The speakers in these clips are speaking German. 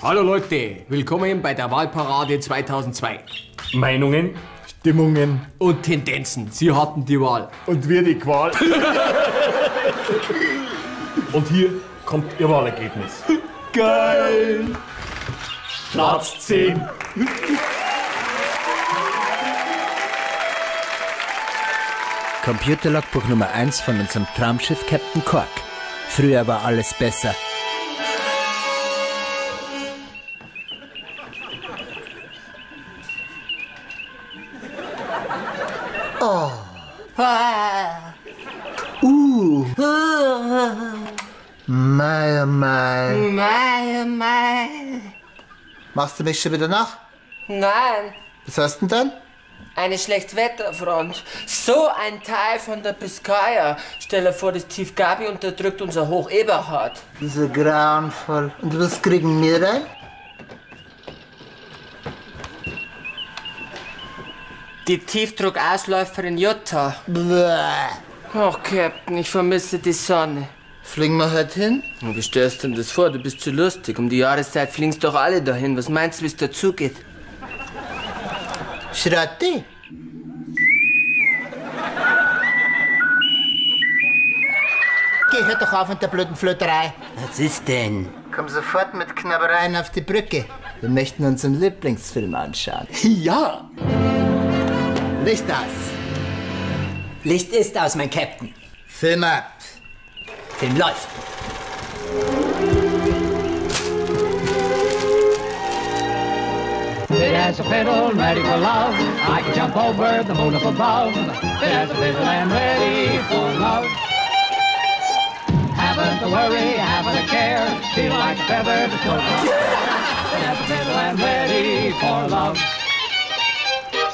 Hallo Leute, willkommen bei der Wahlparade 2002. Meinungen? Stimmungen. Und Tendenzen. Sie hatten die Wahl. Und wir die Qual. Und hier kommt Ihr Wahlergebnis. Geil. Platz 10. Computerlogbuch Nummer 1 von unserem Traumschiff Captain Cork. Früher war alles besser. Mei, mei. Mei, mei. Machst du mich schon wieder nach? Nein, Was hast du denn dann? eine Schlechtwetterfront. So ein Teil von der Biskaya. Stell dir vor, das Tief Gabi unterdrückt unser Hoch Eberhard. Das ist ja grauenvoll. Und was kriegen wir rein? Die Tiefdruckausläuferin Jutta. Bäh. Ach, Captain, ich vermisse die Sonne. Fliegen wir heute hin? Und Wie stellst du denn das vor? Du bist zu lustig. Um die Jahreszeit fliegen doch alle dahin. Was meinst du, wie es dazugeht? Schrotti? Geh, hör doch auf mit der blöden Flöterei. Was ist denn? Komm sofort mit Knabbereien auf die Brücke. Wir möchten unseren Lieblingsfilm anschauen. Ja! Licht aus. Licht ist aus, mein Captain. Film ab. Film läuft. It has a fiddle ready for love. I can jump over the moon up above. It has a fiddle and ready for love. Haven't a worry, haven't a care. Feel like a feather between It has a fiddle and ready for love.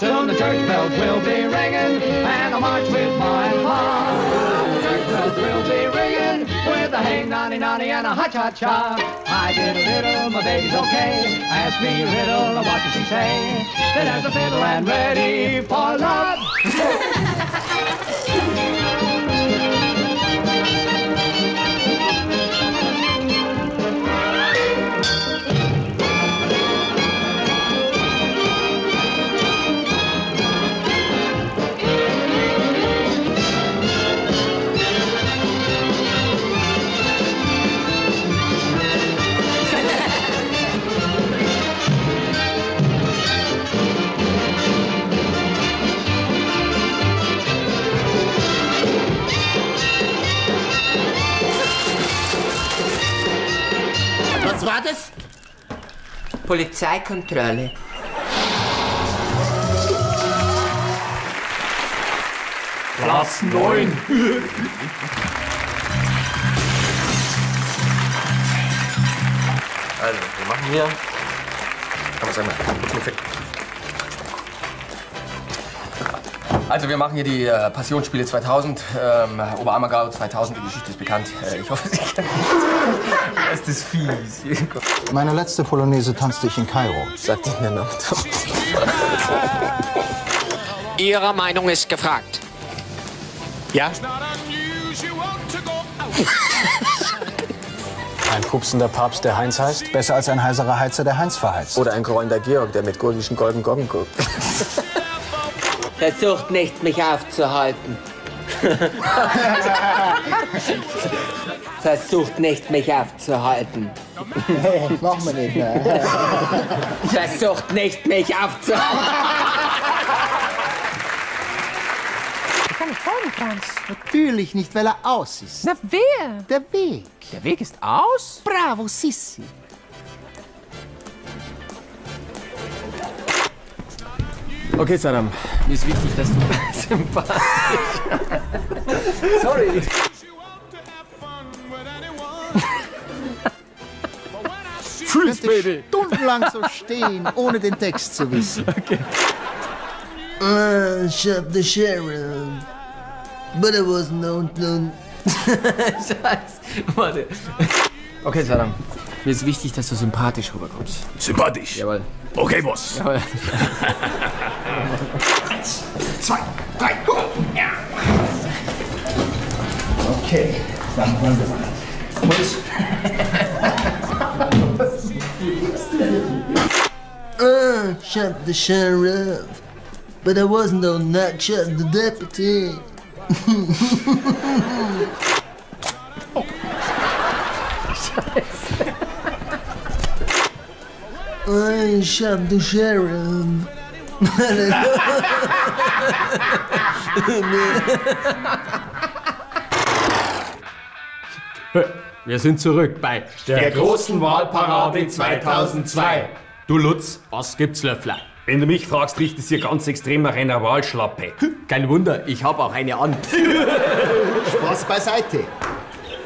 Soon the church bells will be ringing, and I'll march with my love. The bells will be ringing, with a hey nonny nonny and a ha cha cha. I did a riddle, my baby's okay. Ask me a riddle, what does she say? It has a fiddle and ready for love. Polizeikontrolle. Platz 9. Also, wir machen hier. Aber sag mal, kurz mal Also, wir machen hier die äh, Passionsspiele 2000. Ähm, Oberammergau 2000, die Geschichte ist bekannt. Äh, ich hoffe, Sie kennen das. ist das fies. Meine letzte Polonaise tanzte ich in Kairo. Sagt Ihnen der Name. Ihre Meinung ist gefragt. Ja? Ein pupsender Papst, der Heinz heißt, besser als ein heiserer Heizer, der Heinz verheizt. Oder ein grollender Georg, der mit gurgischen Golden Goggen guckt. Versucht nicht, mich aufzuhalten. Versucht nicht, mich aufzuhalten. Machen wir nicht mehr. Versucht nicht, mich aufzuhalten. Ich kann nicht folgen, Franz. Natürlich nicht, weil er aus ist. Na, wer? Der Weg. Der Weg ist aus? Bravo, Sissi. Okay, Saddam, mir ist wichtig, dass du sympathisch. Sorry. Freeze, Könnte stundenlang so stehen, ohne den Text zu wissen. Okay. Uh, shut the sheriff. But it was no, no. Scheiße. Warte. Okay, Saddam. Mir ist wichtig, dass du sympathisch rüberkommst. Sympathisch. Jawohl. Okay, Boss. Jawohl. Zwei, drei. Ja. Okay, dann wollen wir mal. Was? Uh, shot the sheriff. But I wasn't the not shot the deputy. I shot the sheriff. Wir sind zurück bei Der großen Wahlparade 2002. Du Lutz, was gibt's Löffler? Wenn du mich fragst, riecht es hier ganz extrem nach einer Wahlschlappe. Kein Wunder, ich habe auch eine an. Spaß beiseite.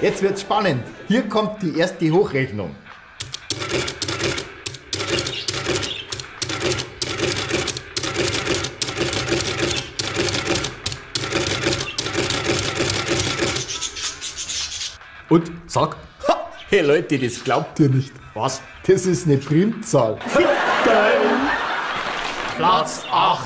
Jetzt wird's spannend. Hier kommt die erste Hochrechnung. Sag, Hey Leute, das glaubt ihr nicht. was? Das ist eine Primzahl. Platz 8.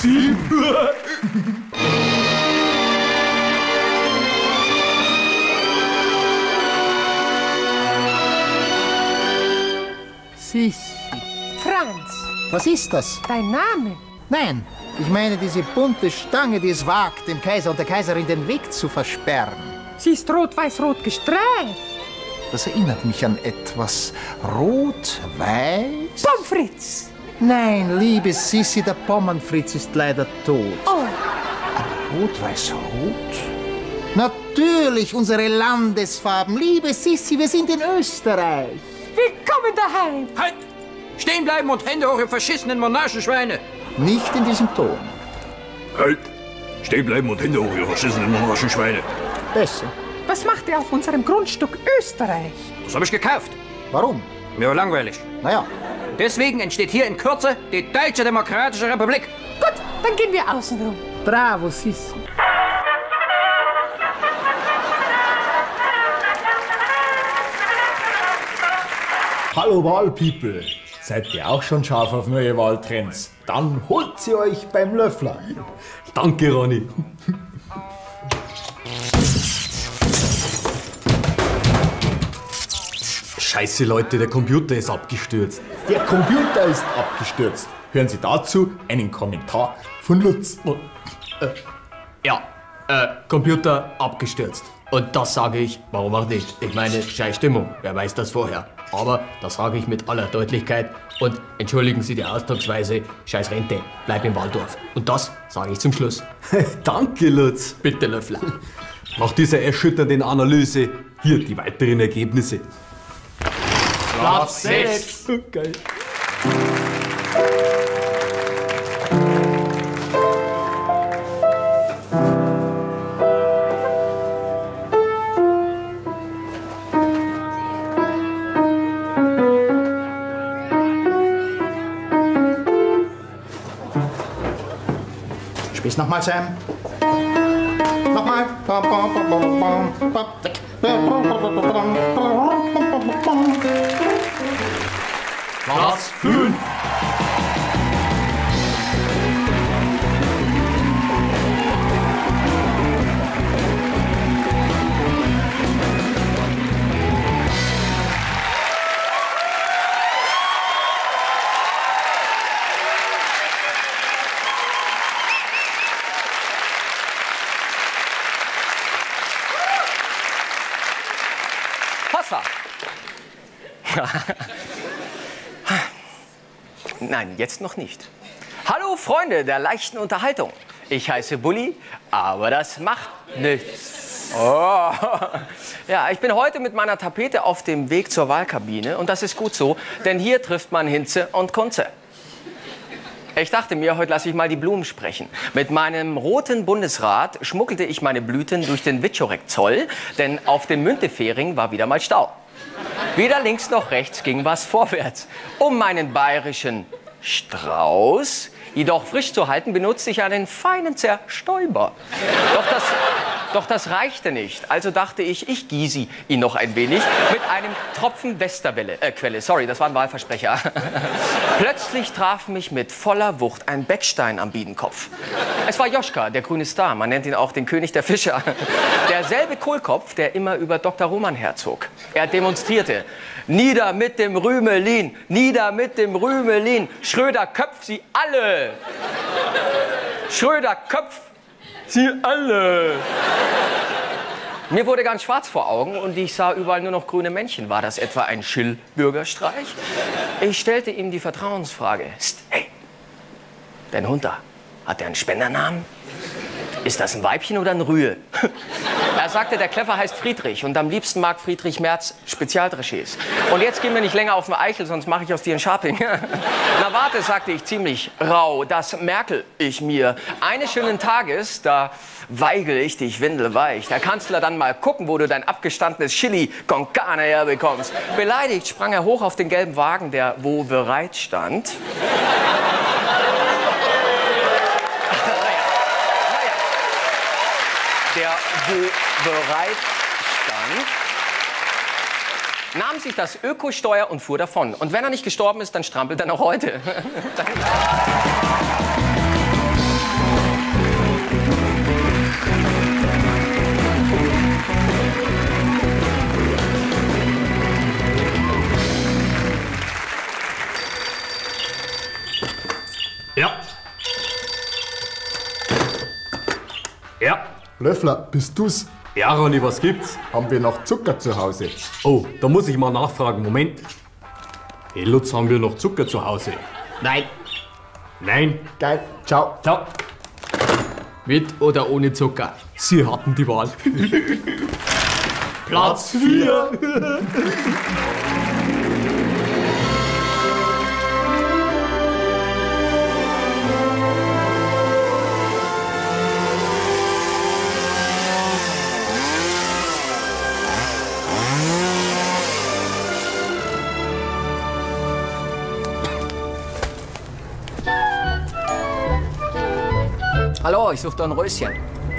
7. Sissi. Franz, Was ist das? dein Name? Nein, ich meine diese bunte Stange, die es wagt, dem Kaiser und der Kaiserin den Weg zu versperren. Sie ist rot-weiß-rot gestreift. Das erinnert mich an etwas. Rot, weiß? Pomfritz. Nein, liebe Sissi, der Pommernfritz ist leider tot. Oh, Rot, weiß, rot? Natürlich, unsere Landesfarben. Liebe Sissi, wir sind in Österreich. willkommen daheim. Halt! Stehen bleiben und Hände hoch, ihr verschissenen Monarchenschweine! Nicht in diesem Ton. Halt! Stehen bleiben und Hände hoch, ihr verschissenen monarchischen Schweine. Besser. Was macht ihr auf unserem Grundstück Österreich? Das habe ich gekauft. Warum? Mir war langweilig. Naja, Deswegen entsteht hier in Kürze die Deutsche Demokratische Republik. Gut, dann gehen wir außen rum. bravo, Sissi. Hallo Wahlpeople. Seid ihr auch schon scharf auf neue Wahltrends? Dann holt sie euch beim Löffler. Danke, Ronny. Scheiße, Leute, der Computer ist abgestürzt. Der Computer ist abgestürzt. Hören Sie dazu einen Kommentar von Lutz. Ja, äh, Computer abgestürzt. Und das sage ich, warum auch nicht? Ich meine, scheiß Stimmung, wer weiß das vorher. Aber das sage ich mit aller Deutlichkeit und entschuldigen Sie die Ausdrucksweise, scheiß Rente, bleib im Waldorf. Und das sage ich zum Schluss. Danke, Lutz. Bitte, Löffler. Nach dieser erschütternden Analyse hier die weiteren Ergebnisse. Platz 6. Geil. Spiel's nochmal, Sam. Nochmal. Bam, Platz 5. Wasser. Ja. Nein, jetzt noch nicht. Hallo Freunde der leichten Unterhaltung. Ich heiße Bulli, aber das macht nichts. Oh. Ja, ich bin heute mit meiner Tapete auf dem Weg zur Wahlkabine und das ist gut so, denn hier trifft man Hinze und Kunze. Ich dachte mir, heute lasse ich mal die Blumen sprechen. Mit meinem roten Bundesrat schmuggelte ich meine Blüten durch den Witschorek-Zoll, denn auf dem Müntefering war wieder mal Stau. Weder links noch rechts ging was vorwärts. Um meinen bayerischen Strauß jedoch frisch zu halten, benutzte ich einen feinen Zerstäuber. Doch das, doch das reichte nicht. Also dachte ich, ich gieße ihn noch ein wenig mit einem Tropfen Westerwelle. Äh, Quelle, sorry, das war ein Wahlversprecher. Plötzlich traf mich mit voller Wucht ein Beckstein am Biedenkopf. Es war Joschka, der grüne Star. Man nennt ihn auch den König der Fischer. Derselbe Kohlkopf, der immer über Dr. Roman herzog. Er demonstrierte. Nieder mit dem Rümelin, nieder mit dem Rümelin. Schröder köpft sie alle. Schröder köpft sie alle. Mir wurde ganz schwarz vor Augen und ich sah überall nur noch grüne Männchen. War das etwa ein Schill-Bürgerstreich? Ich stellte ihm die Vertrauensfrage. Hey, dein Hund da, hat der einen Spendernamen? Ist das ein Weibchen oder ein Rühe? Er sagte, der Kleffer heißt Friedrich und am liebsten mag Friedrich Merz Spezialdrechés. Und jetzt gehen wir nicht länger auf den Eichel, sonst mache ich aus dir ein Scharping. Na warte, sagte ich ziemlich rau, das merke ich mir. Eines schönen Tages, da weigel ich dich windelweich. Der Kanzler dann mal gucken, wo du dein abgestandenes Chili con Carne herbekommst. Beleidigt sprang er hoch auf den gelben Wagen, der wo bereit stand. der wo bereit stand, nahm sich das Ökosteuer und fuhr davon. Und wenn er nicht gestorben ist, dann strampelt er noch heute. Löffler, bist du's? Ja, Ronny, was gibt's? Haben wir noch Zucker zu Hause? Oh, da muss ich mal nachfragen. Moment. Hey, Lutz, haben wir noch Zucker zu Hause? Nein. Nein. Geil. Ciao. Ciao. Mit oder ohne Zucker? Sie hatten die Wahl. Platz 4. Ich suche Dornröschen.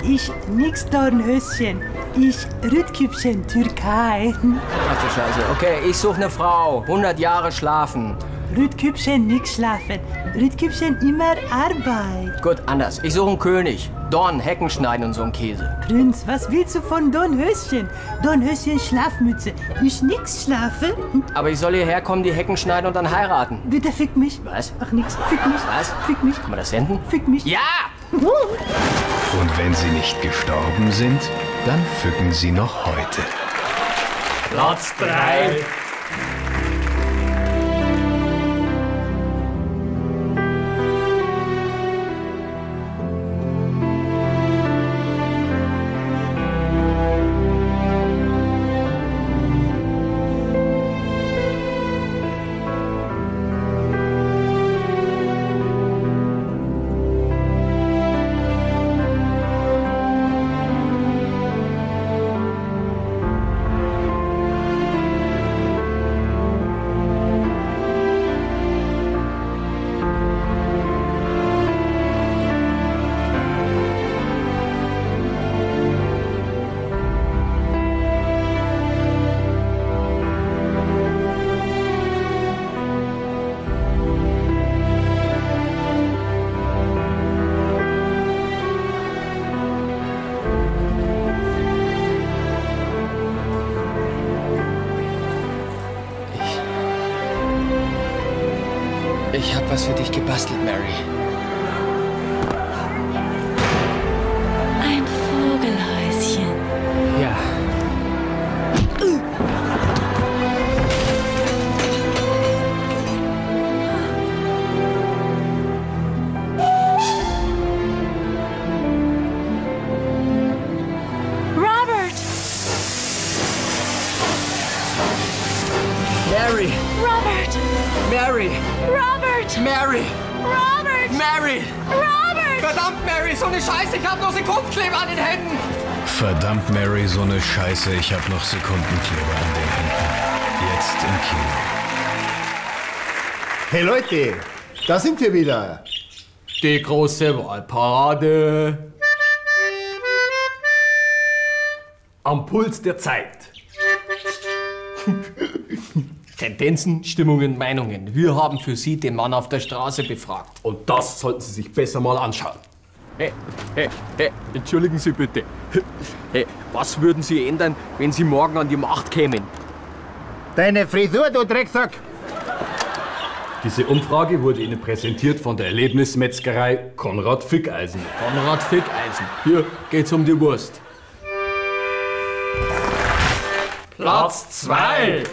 Ich nix Dornhöschen. Ich Rüdkübchen, Türkei. Ach du Scheiße. Okay, ich suche eine Frau. 100 Jahre schlafen. Rüdkübchen nix schlafen. Rüdkübchen immer Arbeit. Gut, anders. Ich suche einen König. Dorn, Hecken schneiden und so ein Käse. Prinz, was willst du von Dornhöschen? Dornhöschen Schlafmütze. Ich nix schlafen. Aber ich soll hierher kommen, die Hecken schneiden und dann heiraten. Bitte fick mich. Was? Ach nix, fick mich. Was? Fick mich. Kann man das senden? Fick mich. Ja! Und wenn sie nicht gestorben sind, dann fücken sie noch heute. Platz 3. Ich hab was für dich gebastelt, Mary. Mary! Robert! Verdammt, Mary, so eine Scheiße, ich hab noch Sekundenkleber an den Händen! Verdammt, Mary, so eine Scheiße. Ich hab noch Sekundenkleber an den Händen. Jetzt im Kino. Hey Leute, da sind wir wieder. Die große Wahlparade. Am Puls der Zeit. Tendenzen, Stimmungen, Meinungen. Wir haben für Sie den Mann auf der Straße befragt. Und das sollten Sie sich besser mal anschauen. Hey, hey, hey, entschuldigen Sie bitte. Hey, was würden Sie ändern, wenn Sie morgen an die Macht kämen? Deine Frisur, du Drecksack! Diese Umfrage wurde Ihnen präsentiert von der Erlebnismetzgerei Konrad Fickeisen. Konrad Fickeisen. Hier geht's um die Wurst. Platz zwei.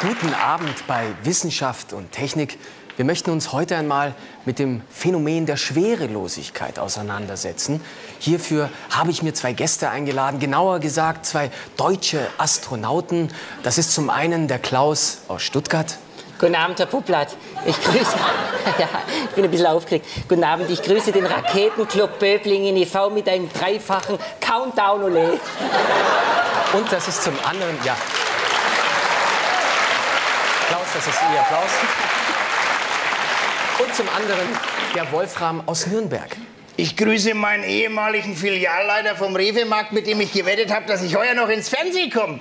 Guten Abend bei Wissenschaft und Technik. Wir möchten uns heute einmal mit dem Phänomen der Schwerelosigkeit auseinandersetzen. Hierfür habe ich mir zwei Gäste eingeladen, genauer gesagt zwei deutsche Astronauten. Das ist zum einen der Klaus aus Stuttgart. Guten Abend, Herr Pupplat. Ich grüße. ja, ich bin ein bisschen aufgeregt. Guten Abend, ich grüße den Raketenclub Böblingen e.V. mit einem dreifachen Countdown Ole. Und das ist zum anderen, ja. Klaus, das ist Ihr Applaus. Und zum anderen der Wolfram aus Nürnberg. Ich grüße meinen ehemaligen Filialleiter vom Rewe-Markt, mit dem ich gewettet habe, dass ich heuer noch ins Fernsehen komme.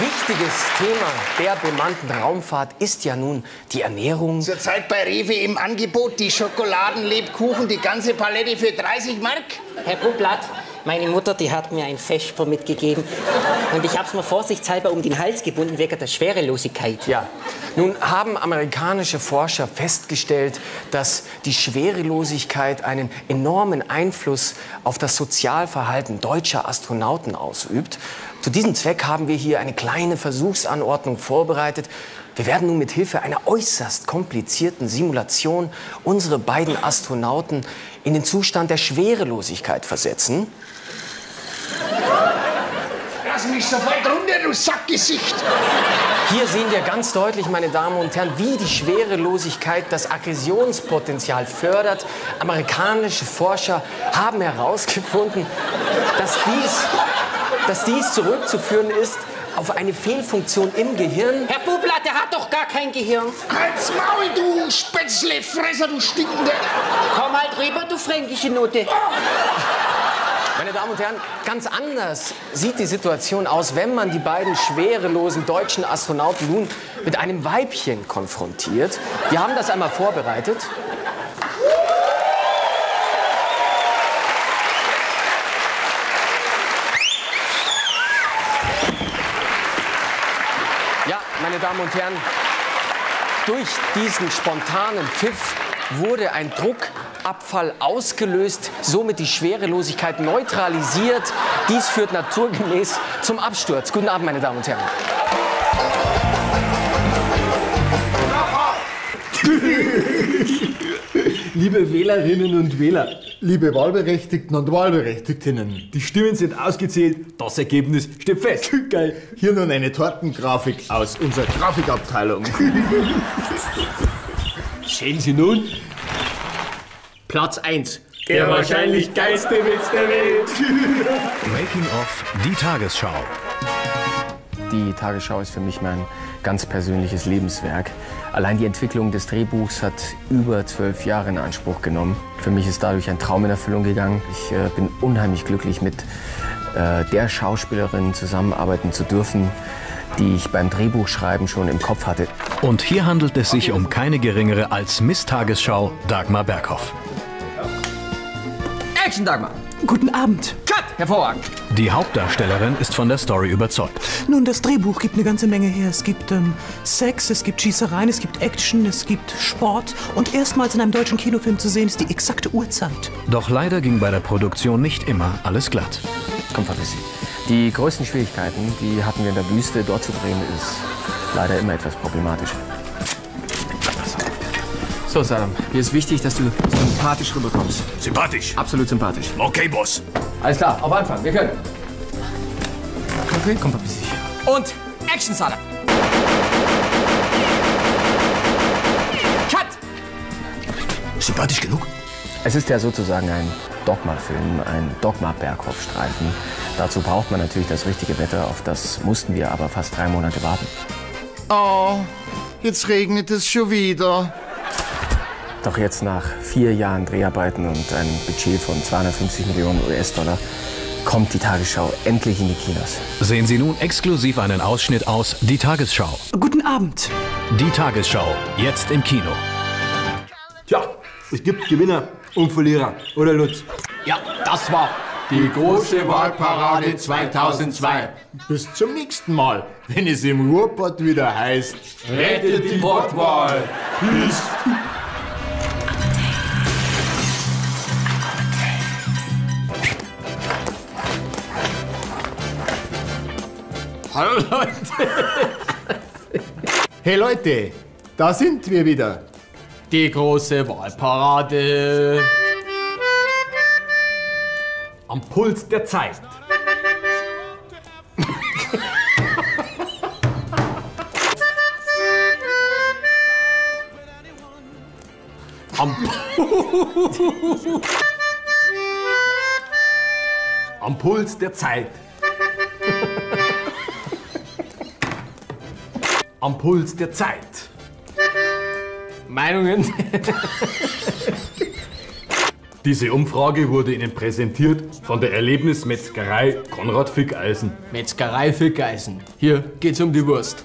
Wichtiges Thema der bemannten Raumfahrt ist ja nun die Ernährung. Zurzeit bei Rewe im Angebot die Schokoladenlebkuchen, die ganze Palette für 30 Mark. Herr Pupplat, meine Mutter, die hat mir ein Vesper mitgegeben. Und ich hab's mir vorsichtshalber um den Hals gebunden wegen der Schwerelosigkeit. Ja. Nun haben amerikanische Forscher festgestellt, dass die Schwerelosigkeit einen enormen Einfluss auf das Sozialverhalten deutscher Astronauten ausübt. Zu diesem Zweck haben wir hier eine kleine Versuchsanordnung vorbereitet. Wir werden nun mit Hilfe einer äußerst komplizierten Simulation unsere beiden Astronauten in den Zustand der Schwerelosigkeit versetzen. Lass mich sofort runter, du Sackgesicht! Hier sehen wir ganz deutlich, meine Damen und Herren, wie die Schwerelosigkeit das Aggressionspotenzial fördert. Amerikanische Forscher haben herausgefunden, dass dies, dass dies zurückzuführen ist auf eine Fehlfunktion im Gehirn. Herr Pupplat, der hat doch gar kein Gehirn. Halt's Maul, du Spätzlefresser, du stinkende! Komm halt rüber, du fränkische Note. Meine Damen und Herren, ganz anders sieht die Situation aus, wenn man die beiden schwerelosen deutschen Astronauten nun mit einem Weibchen konfrontiert. Wir haben das einmal vorbereitet. Ja, meine Damen und Herren, durch diesen spontanen Pfiff wurde ein Druckabfall ausgelöst, somit die Schwerelosigkeit neutralisiert. Dies führt naturgemäß zum Absturz. Guten Abend, meine Damen und Herren. Liebe Wählerinnen und Wähler, Liebe Wahlberechtigten und Wahlberechtigtinnen, die Stimmen sind ausgezählt, das Ergebnis steht fest. geil. Hier nun eine Tortengrafik aus unserer Grafikabteilung. Sehen Sie nun? Platz 1. Der wahrscheinlich geilste Witz der Welt. Making of die Tagesschau. Die Tagesschau ist für mich mein ganz persönliches Lebenswerk. Allein die Entwicklung des Drehbuchs hat über zwölf Jahre in Anspruch genommen. Für mich ist dadurch ein Traum in Erfüllung gegangen. Ich äh, bin unheimlich glücklich, mit äh, der Schauspielerin zusammenarbeiten zu dürfen, die ich beim Drehbuchschreiben schon im Kopf hatte. Und hier handelt es sich um keine geringere als Miss Tagesschau Dagmar Berghoff. Action, Dagmar! Guten Abend. Cut! Hervorragend! Die Hauptdarstellerin ist von der Story überzeugt. Nun, das Drehbuch gibt eine ganze Menge her. Es gibt ähm, Sex, es gibt Schießereien, es gibt Action, es gibt Sport. Und erstmals in einem deutschen Kinofilm zu sehen ist die exakte Uhrzeit. Doch leider ging bei der Produktion nicht immer alles glatt. Komm, sie. Die größten Schwierigkeiten, die hatten wir in der Wüste. Dort zu drehen ist leider immer etwas problematisch. So, Saddam, mir ist wichtig, dass du sympathisch rüberkommst. Sympathisch. Absolut sympathisch. Okay, Boss. Alles klar, auf Anfang, wir können. Okay, komm, verpiss dich. Und Action, Salah. Cut! Sympathisch genug? Es ist ja sozusagen ein Dogma-Film, ein Dogma-Berghoff-Streifen. Dazu braucht man natürlich das richtige Wetter, auf das mussten wir aber fast drei Monate warten. Oh, jetzt regnet es schon wieder. Doch jetzt nach vier Jahren Dreharbeiten und einem Budget von 250 Millionen US-Dollar kommt die Tagesschau endlich in die Kinos. Sehen Sie nun exklusiv einen Ausschnitt aus Die Tagesschau. Guten Abend. Die Tagesschau, jetzt im Kino. Tja, es gibt Gewinner und Verlierer, oder Lutz? Ja, das war die große Wahlparade 2002. Bis zum nächsten Mal, wenn es im Ruhrpott wieder heißt: Rettet die Wortwahl! Peace! Hallo Leute! hey Leute, da sind wir wieder. Die große Wahlparade. Am Puls der Zeit. Am, Am Puls der Zeit. Am Puls der Zeit. Meinungen? Diese Umfrage wurde Ihnen präsentiert von der Erlebnismetzgerei Konrad Fickeisen. Metzgerei Fickeisen. Hier geht's um die Wurst.